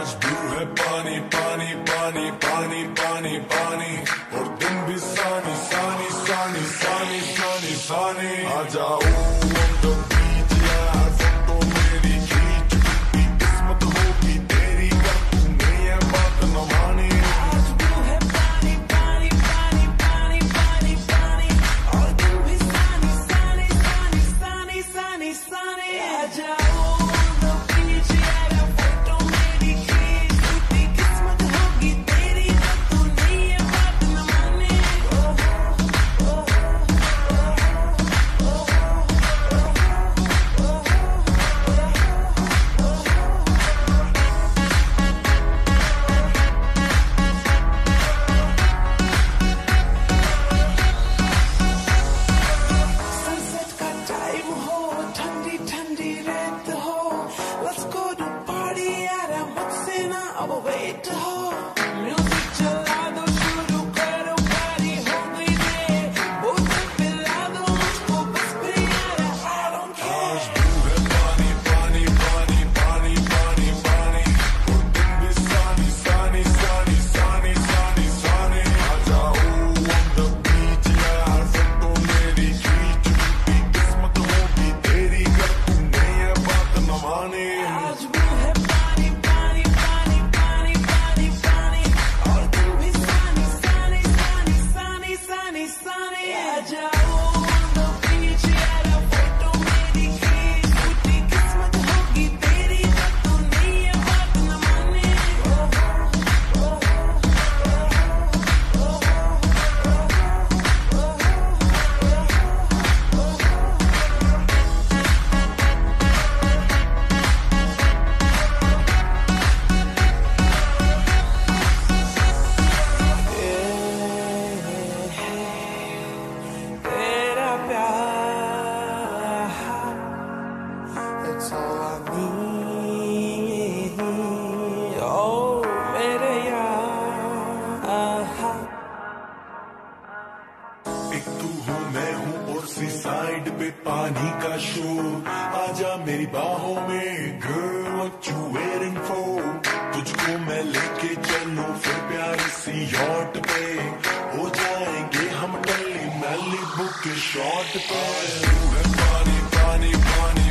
आज ब्लू है पानी पानी पानी पानी पानी पानी। और दिन भी सानी सानी सानी सानी सानी सानी। आ जाओ एक तू हो, मैं हूँ और सी साइड पे पानी का शो आजा मेरी बाहों में girl what you wearing for तुझको मैं लेके चलूँ फिर प्यार सी यॉट पे। हो जाएँगे हम टल्ली मैली बुक शॉट पर पानी पानी पानी